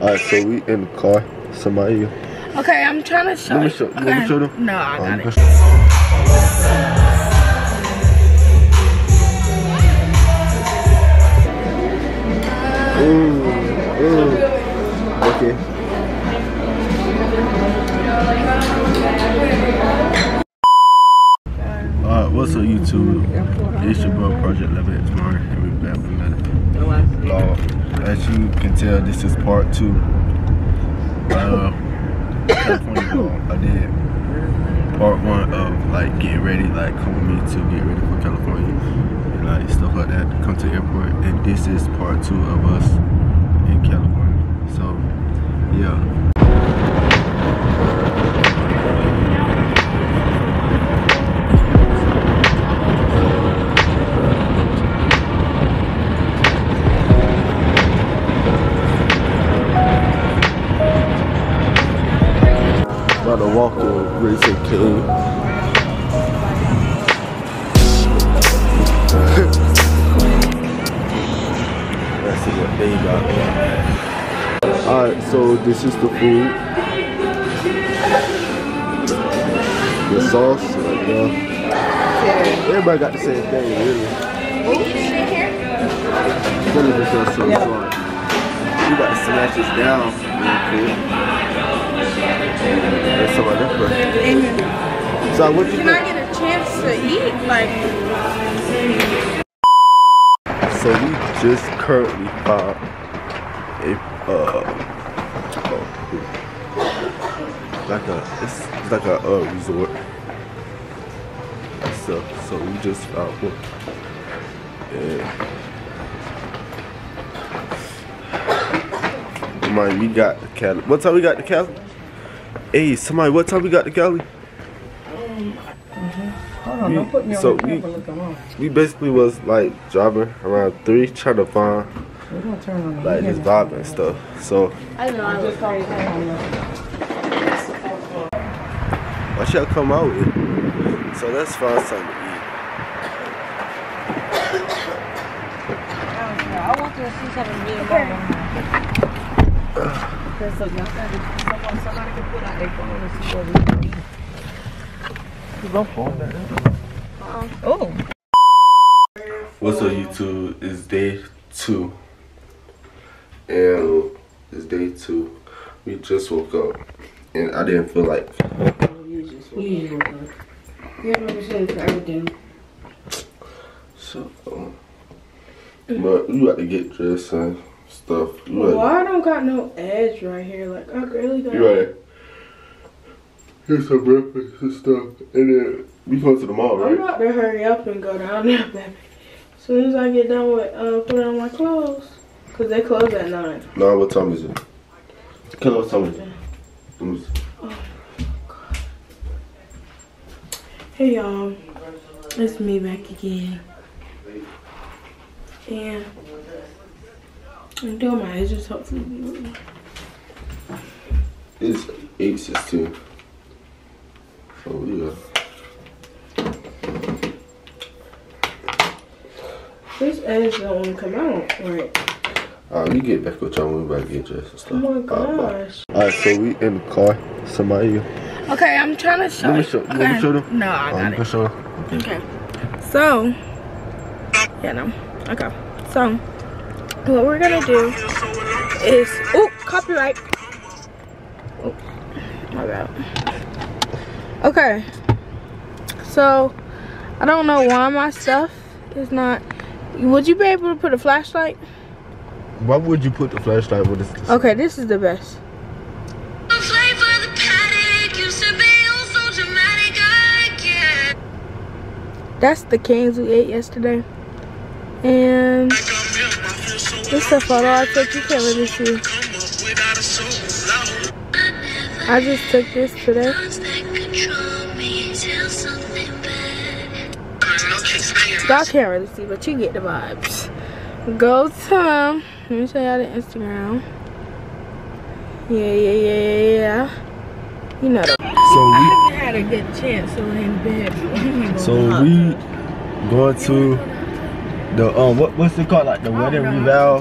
Alright, so we in the car. Somebody. Okay, I'm trying to show Let me you. show- you want okay. me show them? No, I got Um, it. Ooh, ooh. Okay. Alright, what's up YouTube? It's your boy Project Level X Martin and we're back with another vlog. As you can tell, this is part two. Uh, I did part one of like getting ready, like come with me to get ready for California and like stuff like that. Come to the airport, and this is part two of us in California. So, yeah. Raising Cane's. Let's see what they got. Alright, so this is the food. The sauce, like, uh, everybody got the same thing, really. Just got some sauce. We about to smash this down real quick. There's some other person. So what you Can I get a chance to eat? Like, So we just currently found a uh oh, like a it's, it's like a uh, resort. So so we just found one. Yeah. Somebody, we got the Cali. What time we got the Cali? Hey, somebody, what time we got the Cali? Um, hold on, don't put me on So the we- camera looking wrong. We basically was like driving around three, trying to find We're gonna turn on the like this vibe and stuff. So I know I I look just don't crazy. turn on the. what y'all come out with? So let's find something to eat. I want to see something being okay. What's up, YouTube? It's day two, and it's day two. We just woke up, and I didn't feel like We usually woke up. You so. Um, but we got to get dressed and stuff. You Well. I don't got no edge right here. Like, I really got. You ready? Here's some breakfast and stuff, and then we go to the mall, right? I'm about to hurry up and go down there, baby. As soon as I get done with uh, putting on my clothes, cause they close at nine. No, what time is it? Can what time is it? Let me. Hey y'all, it's me back again. And I'm doing my edges. Hopefully, be with me. It's eight sixteen. So yeah. This edge don't want to come out right. Alright, we get back with y'all when we about to get dressed and stuff. Oh my Alright, bye. gosh. Alright, so we in the car. Somebody. Okay, I'm trying to show Let me you. show. You want okay. me to show them? No, I got Um, it. can show them. Okay. So, yeah, no. Okay. So, what we're gonna do is, oh, copyright. Oh, my bad. Okay. So, I don't know why my stuff is not. Would you be able to put a flashlight? Why would you put the flashlight with this? Okay, this is the best. Flavor the paddock used to be so dramatic. I get. That's the cans we ate yesterday. And this is a photo I took. You can't really see. I just took this today. Y'all can't really see, but you get the vibes. Go to um, let me show y'all the Instagram. Yeah, yeah, yeah, yeah, yeah. You know. The So we, had a good chance to lay in bed. so we going to the um, what what's it called? Like the wedding revale,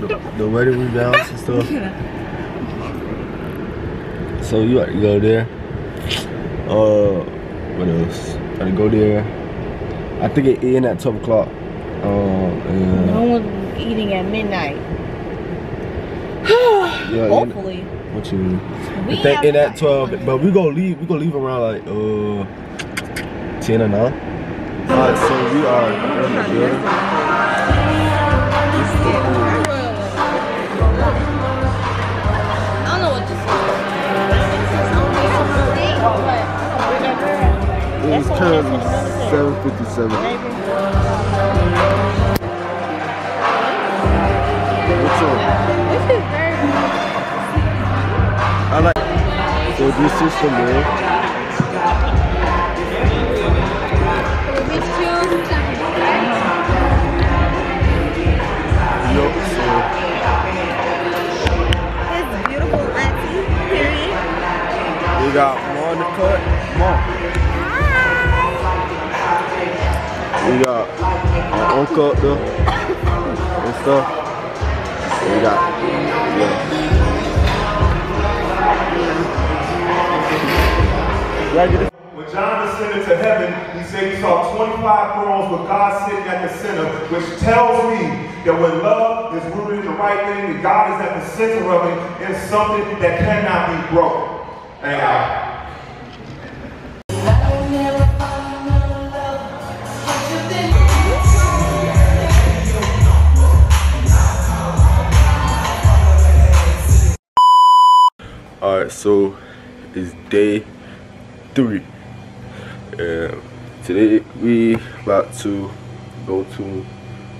the, the wedding revales and stuff. so you got to go there. Uh, what else? Got to go there. I think it end at 12 o'clock. Um, and No one's eating at midnight. yeah, Hopefully. what you mean? We If they have at 12, but we gonna leave. We gonna leave around like uh 10 or 9. Alright, so we are in the building. I don't know what this is. It's currently 7:57. What's up? This is very I like. So this is the meal. Our uncle there and stuff. And we got yeah. You gotta get this When John ascended to heaven, he said he saw 25 thrones with God sitting at the center, which tells me that when love is rooted in the right thing, that God is at the center of it, and something that cannot be broken. And So it's day three. And today we about to go to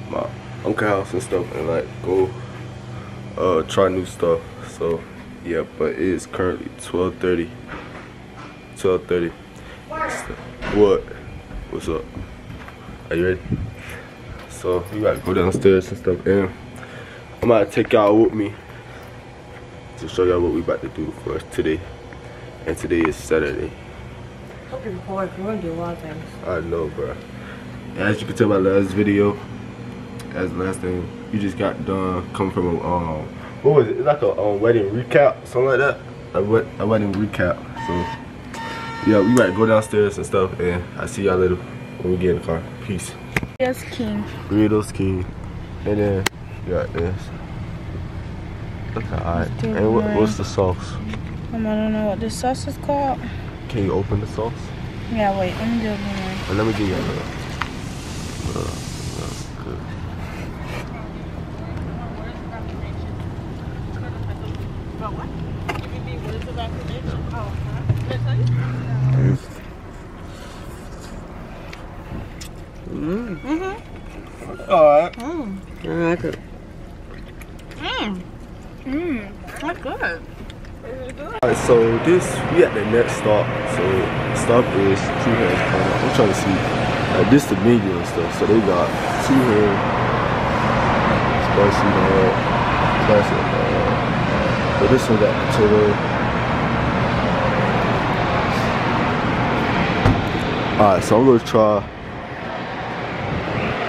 my uncle house and stuff and like go uh try new stuff. So yeah, but it is currently 12:30. 12:30. What? What's up? Are you ready? So we gotta go downstairs and stuff and I'm about to take y'all with me to show y'all what we about to do for us today. And today is Saturday. Hope you record. We're gonna do a lot of things. I know, bro. As you can tell by last video, as the last thing, you just got done coming from a um, what was it? It's like a um, wedding recap, something like that. A, wed- a wedding recap. So yeah, we might go downstairs and stuff, and I see y'all later when we get in the car. Peace. Yes, King. Burritos King, and then you got this. Look alright. And what, what's the sauce? Um, I don't know what this sauce is called. Can you open the sauce? Yeah, wait. Let me do it again. And let me give you a uh, uh, good. Alright. Mmm. That's Alright, so this we at the next stop. So stop is two hands. I'm trying to see. Uh, this the menu and stuff. So they got two hand, spicy dog, classic dog. But this one got potato. Alright, so I'm gonna try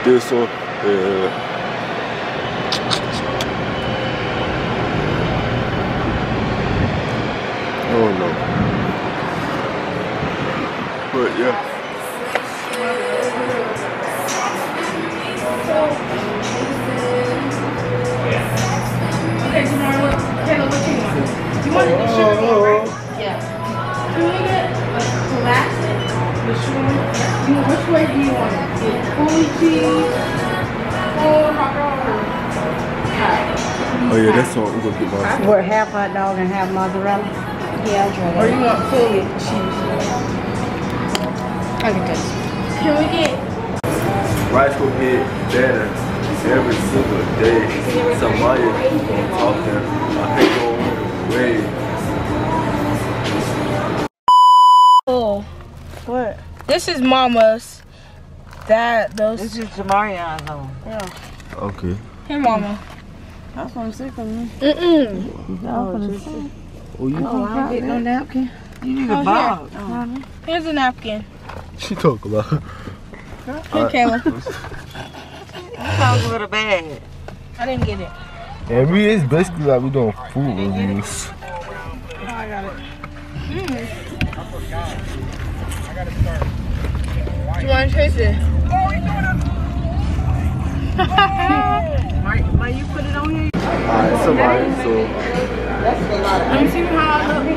this one. Yeah. Oh no. But yeah. Okay, tomorrow, what, Taylor, what you want? You want the sugar one, right? Yeah. Can we get a classic, the sugar one? You, which way do you want it? The fully cheese, full hot dog, or? Oh yeah, that's what we're gonna get mine. We're half hot dog and half mozzarella. Yeah, I'll try Or you want fully cheese? I can taste. Can we get Rice will get better every single day. Somebody talking. I hate going away. Oh, What? this is Mama's. That those. This is Jamarian's home. Yeah. Okay. Hey, Mama. That's what I'm sick of me. Mm-mm. Oh, Oh, you? oh I don't get no napkin. You need Oh, a here. box. Oh. Here's a napkin. She talk about. Here, uh, Kayla. Comes with a bag. I didn't get it. And we it's basically like we doing food reviews. Oh, I got it. Mm. You want to taste it? Might, might you put it on here? Alright, so right, so Let me see how I look.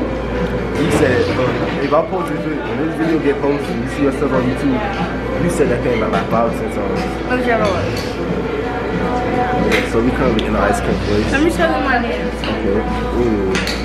you said uh, if I post this video, when this video get posted, you see yourself on YouTube, you said that thing about like five or ten times. Let me show you. Okay, so we currently in the ice cream place. Let me show you my nails. Okay. Ooh.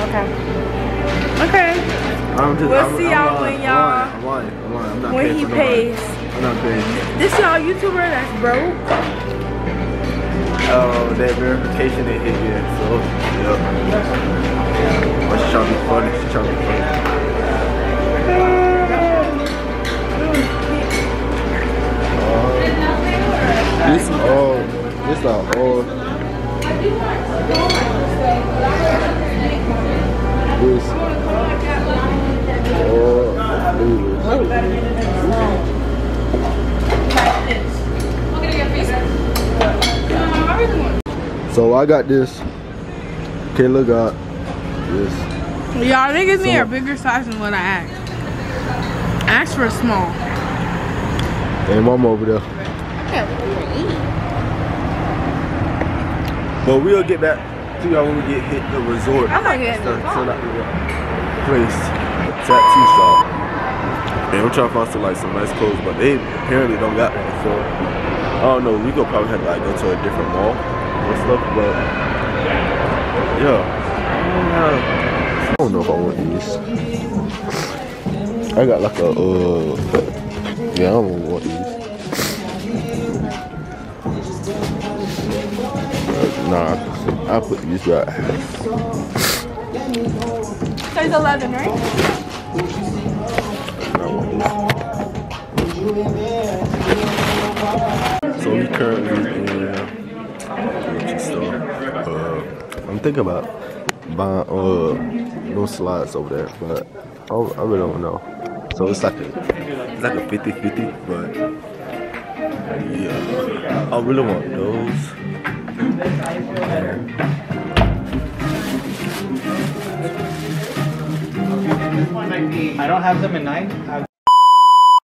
Okay. Okay. I'm just, We'll I'm, see y'all when y'all- lying, I'm lying, I'm lying. I'm not When he for nobody. pays. I'm not paying. This y'all YouTuber that's broke. Oh, that verification ain't hit yet, so, yep. But she trying to be funny, she trying to be funny. This all, this not all. This all. Oh. So I got this. Kayla got this. Y'all niggas need So- a bigger size than what I asked. I asked for a small. And mom over there. But we'll get back to y'all when we get hit the resort. I'm not getting So, so that place. Tattoo shop. And I'm trying to find some like some nice clothes, but they apparently don't got that. So I don't know. We gonna probably have to like go to a different mall or stuff, but yeah. I don't know if I want these. I got like a uh yeah, I don't want these. Nah, I put these right. It's 11, right? I want these. So we currently in Gucci store. Uh, I'm thinking about buying uh no slides over there, but I, I really don't know. So it's like a it's like a 50-50, but yeah, I really want those. I don't have them in. I